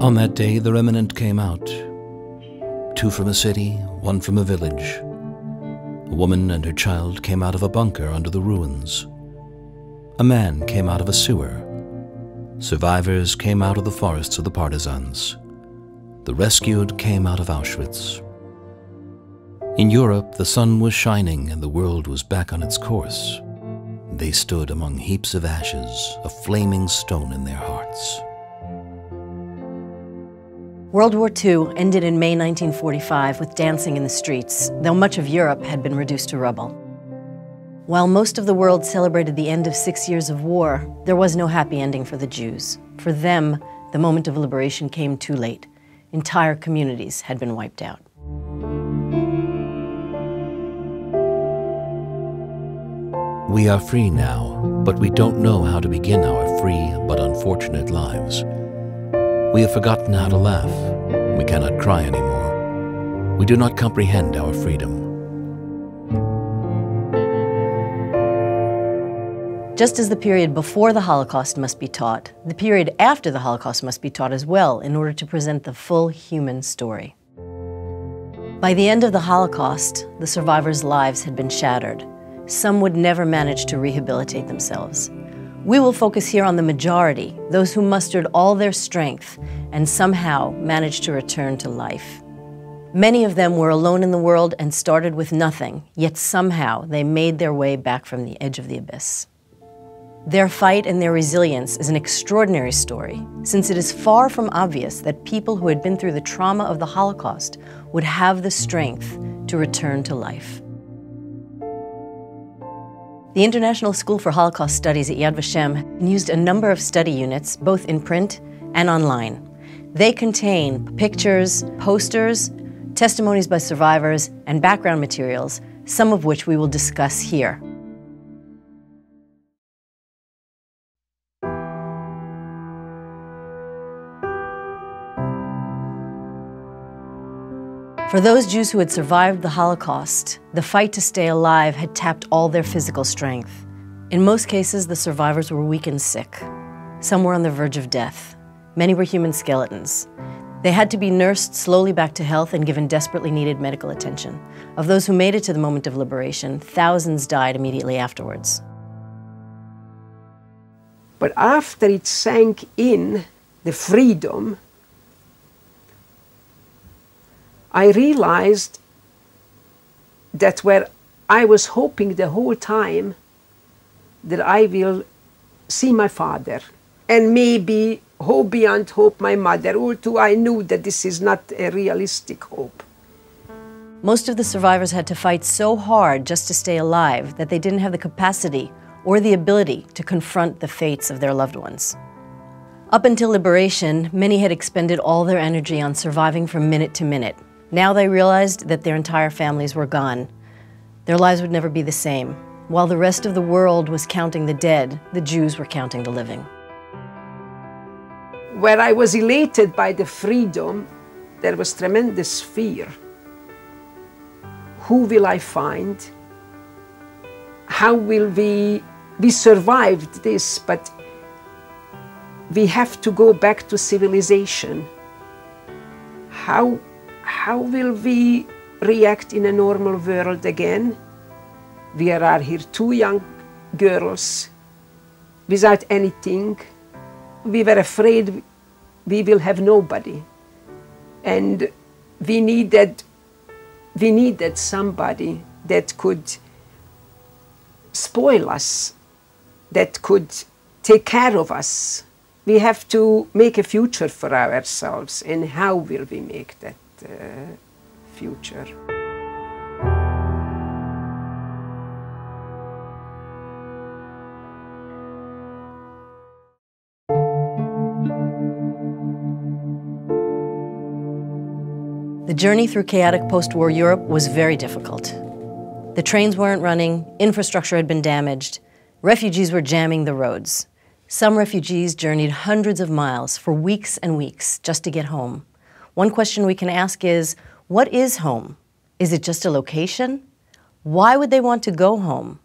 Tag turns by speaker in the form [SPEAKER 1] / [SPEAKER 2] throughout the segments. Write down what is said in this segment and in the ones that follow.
[SPEAKER 1] On that day, the remnant came out two from a city, one from a village. A woman and her child came out of a bunker under the ruins. A man came out of a sewer. Survivors came out of the forests of the partisans. The rescued came out of Auschwitz. In Europe, the sun was shining and the world was back on its course. They stood among heaps of ashes, a flaming stone in their hearts.
[SPEAKER 2] World War II ended in May 1945 with dancing in the streets, though much of Europe had been reduced to rubble. While most of the world celebrated the end of six years of war, there was no happy ending for the Jews. For them, the moment of liberation came too late. Entire communities had been wiped out.
[SPEAKER 1] We are free now, but we don't know how to begin our free but unfortunate lives. We have forgotten how to laugh. We cannot cry anymore. We do not comprehend our freedom.
[SPEAKER 2] Just as the period before the Holocaust must be taught, the period after the Holocaust must be taught as well in order to present the full human story. By the end of the Holocaust, the survivors' lives had been shattered some would never manage to rehabilitate themselves. We will focus here on the majority, those who mustered all their strength and somehow managed to return to life. Many of them were alone in the world and started with nothing, yet somehow they made their way back from the edge of the abyss. Their fight and their resilience is an extraordinary story, since it is far from obvious that people who had been through the trauma of the Holocaust would have the strength to return to life. The International School for Holocaust Studies at Yad Vashem used a number of study units, both in print and online. They contain pictures, posters, testimonies by survivors, and background materials, some of which we will discuss here. For those Jews who had survived the Holocaust, the fight to stay alive had tapped all their physical strength. In most cases, the survivors were weak and sick. Some were on the verge of death. Many were human skeletons. They had to be nursed slowly back to health and given desperately needed medical attention. Of those who made it to the moment of liberation, thousands died immediately afterwards.
[SPEAKER 3] But after it sank in, the freedom I realized that where I was hoping the whole time that I will see my father and maybe hope beyond hope my mother, or although I knew that this is not a realistic hope.
[SPEAKER 2] Most of the survivors had to fight so hard just to stay alive that they didn't have the capacity or the ability to confront the fates of their loved ones. Up until liberation, many had expended all their energy on surviving from minute to minute, now they realized that their entire families were gone. Their lives would never be the same. While the rest of the world was counting the dead, the Jews were counting the living.
[SPEAKER 3] Where I was elated by the freedom, there was tremendous fear. Who will I find? How will we, we survived this, but we have to go back to civilization. How how will we react in a normal world again? We are here two young girls without anything. We were afraid we will have nobody. And we needed, we needed somebody that could spoil us, that could take care of us. We have to make a future for ourselves, and how will we make that? Future.
[SPEAKER 2] The journey through chaotic post-war Europe was very difficult. The trains weren't running, infrastructure had been damaged, refugees were jamming the roads. Some refugees journeyed hundreds of miles for weeks and weeks just to get home. One question we can ask is, what is home? Is it just a location? Why would they want to go home?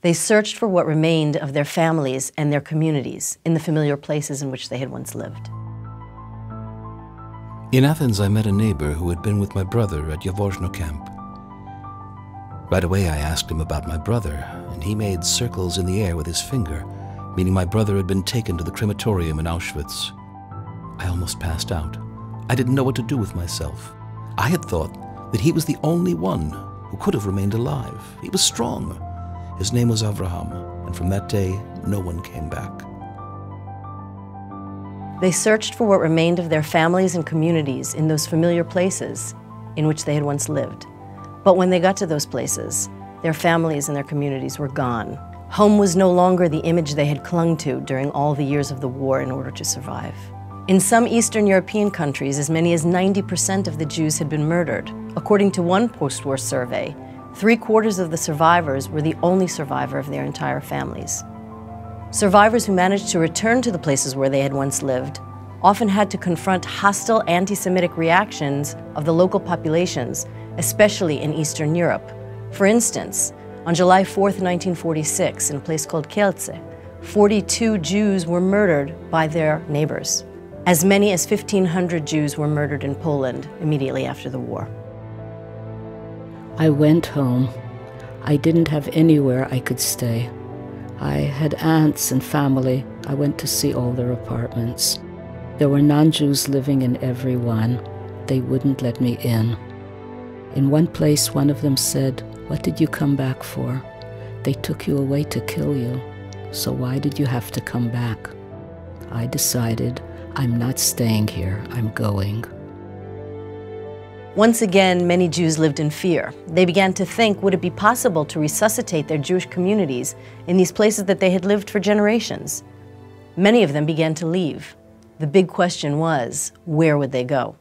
[SPEAKER 2] They searched for what remained of their families and their communities in the familiar places in which they had once lived.
[SPEAKER 1] In Athens, I met a neighbor who had been with my brother at Jaworzno camp. Right away, I asked him about my brother, and he made circles in the air with his finger, meaning my brother had been taken to the crematorium in Auschwitz. I almost passed out. I didn't know what to do with myself. I had thought that he was the only one who could have remained alive. He was strong. His name was Avraham, and from that day, no one came back.
[SPEAKER 2] They searched for what remained of their families and communities in those familiar places in which they had once lived. But when they got to those places, their families and their communities were gone. Home was no longer the image they had clung to during all the years of the war in order to survive. In some Eastern European countries, as many as 90% of the Jews had been murdered. According to one post-war survey, three quarters of the survivors were the only survivor of their entire families. Survivors who managed to return to the places where they had once lived often had to confront hostile anti-Semitic reactions of the local populations, especially in Eastern Europe. For instance, on July 4, 1946, in a place called Kielce, 42 Jews were murdered by their neighbors. As many as 1,500 Jews were murdered in Poland immediately after the war.
[SPEAKER 4] I went home. I didn't have anywhere I could stay. I had aunts and family. I went to see all their apartments. There were non Jews living in every one. They wouldn't let me in. In one place, one of them said, What did you come back for? They took you away to kill you. So why did you have to come back? I decided I'm not staying here, I'm going.
[SPEAKER 2] Once again, many Jews lived in fear. They began to think would it be possible to resuscitate their Jewish communities in these places that they had lived for generations? Many of them began to leave. The big question was where would they go?